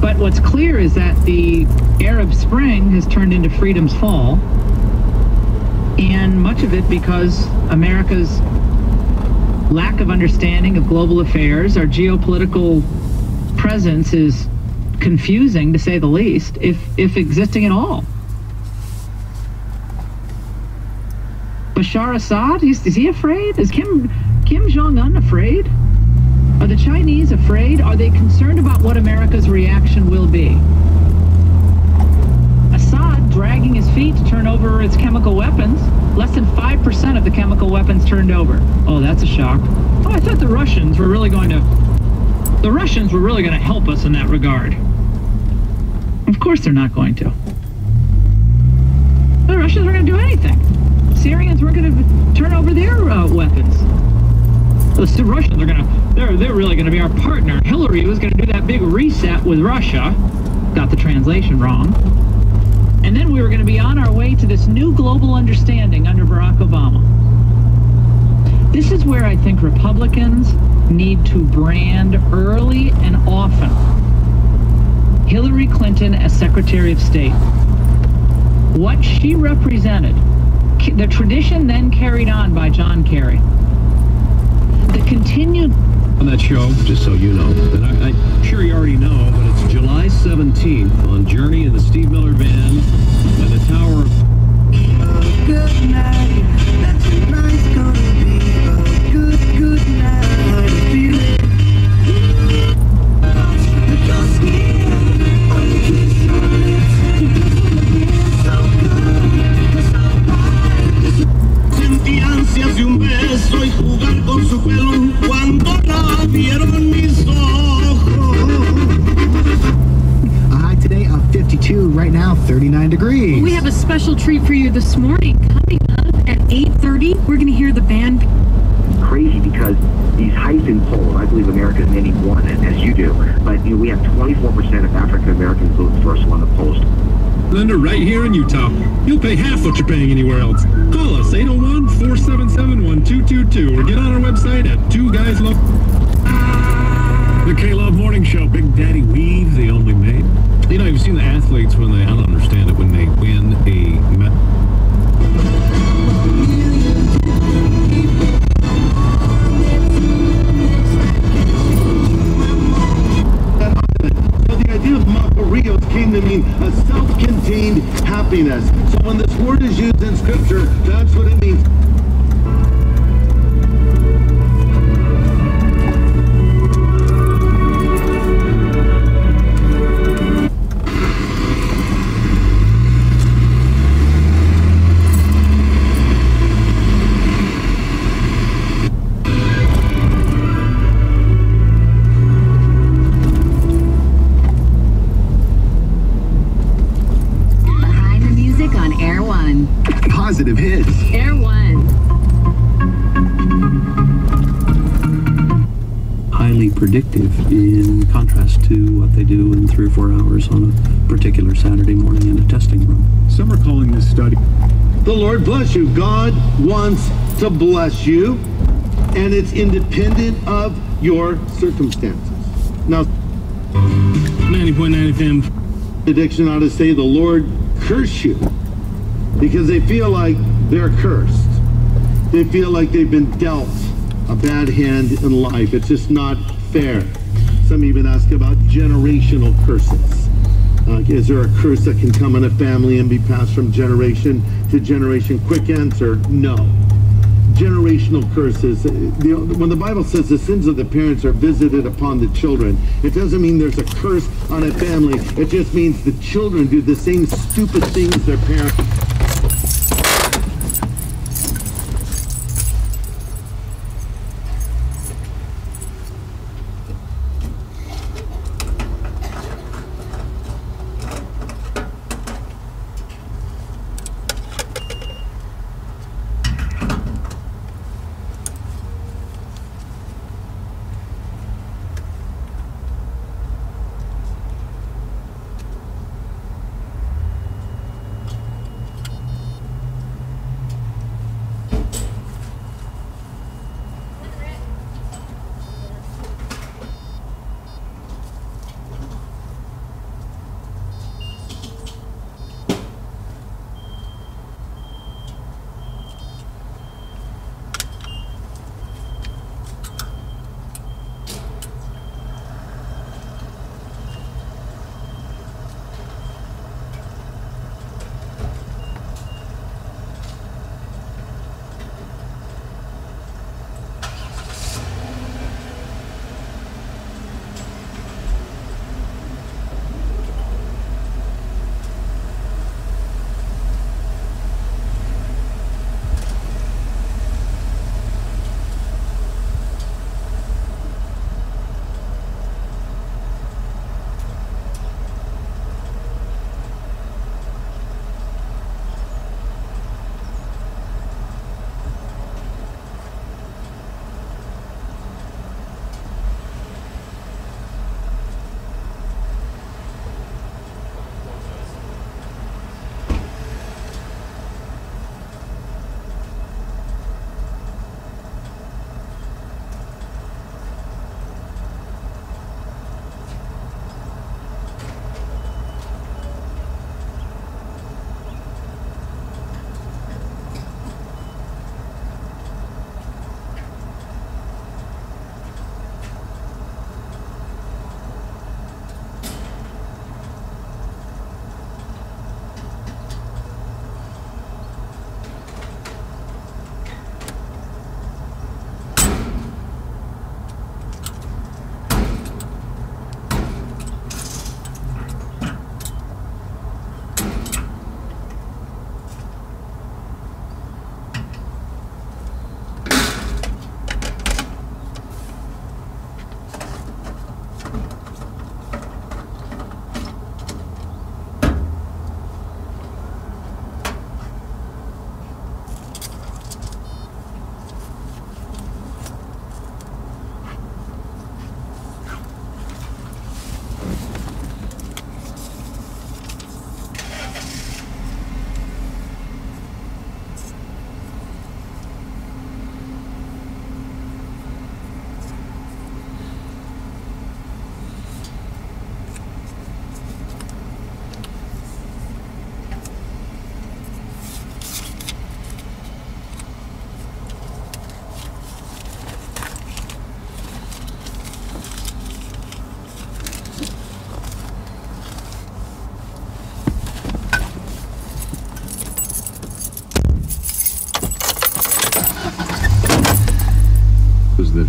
But what's clear is that the Arab Spring has turned into freedom's fall, and much of it because America's lack of understanding of global affairs, our geopolitical presence is confusing to say the least, if if existing at all. Bashar Assad, is, is he afraid? Is Kim Kim Jong Un afraid? Are the Chinese afraid? Are they concerned about what America's reaction will be? Assad dragging his feet to turn over its chemical weapons. Less than 5% of the chemical weapons turned over. Oh, that's a shock. Oh, I thought the Russians were really going to... The Russians were really going to help us in that regard. Of course they're not going to. The Russians weren't going to do anything. Syrians weren't going to turn over their uh, weapons the Russians are gonna, they're, they're really gonna be our partner. Hillary was gonna do that big reset with Russia. Got the translation wrong. And then we were gonna be on our way to this new global understanding under Barack Obama. This is where I think Republicans need to brand early and often Hillary Clinton as Secretary of State. What she represented, the tradition then carried on by John Kerry the continued on that show, just so you know, and I, am sure you already know, but it's July 17th on Journey in the Steve Miller Band at the Tower of... good night, vieron mis ojos. A high today of 52, right now 39 degrees. We have a special treat for you this morning. Coming up at 8.30, we're going to hear the band. Crazy because these Heisman polls, I believe America is maybe one, as you do, but you know, we have 24% of African Americans vote for us on the post. Lender right here in Utah. You'll pay half what you're paying anywhere else. Call us 801-477-1222 or get on our website at two guys love. The K-Love Morning Show. Big Daddy Weave, the only mate. You know, you've seen the athletes when they, I don't understand it, when they win a... Came to mean a self-contained happiness. So when this word is used in Scripture, that's what it means. Positive hits. Air One. Highly predictive in contrast to what they do in three or four hours on a particular Saturday morning in a testing room. Some are calling this study. The Lord bless you. God wants to bless you, and it's independent of your circumstances. Now, 90.9 FM. Addiction ought to say, the Lord curse you because they feel like they're cursed. They feel like they've been dealt a bad hand in life. It's just not fair. Some even ask about generational curses. Uh, is there a curse that can come in a family and be passed from generation to generation? Quick answer, no. Generational curses. Uh, when the Bible says the sins of the parents are visited upon the children, it doesn't mean there's a curse on a family. It just means the children do the same stupid things their parents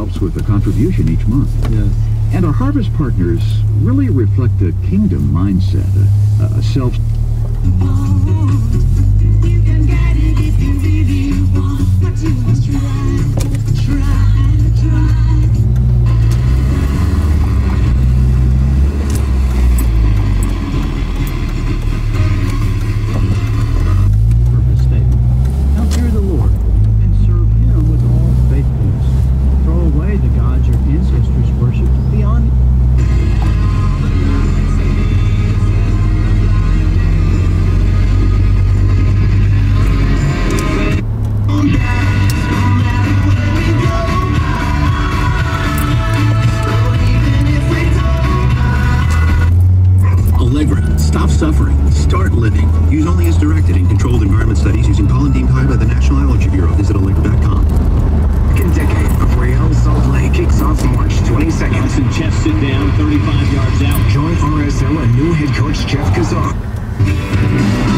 helps with the contribution each month. Yes. And our harvest partners really reflect a kingdom mindset, a, a self... Oh, Start living. Use only as directed in controlled environment studies using pollen deemed high by the National Allergy Bureau. Visit olympic.com. Second decade of Real Salt Lake kicks off March 22nd. And Jeff sit down, 35 yards out. Join RSL and new head coach Jeff Cassar.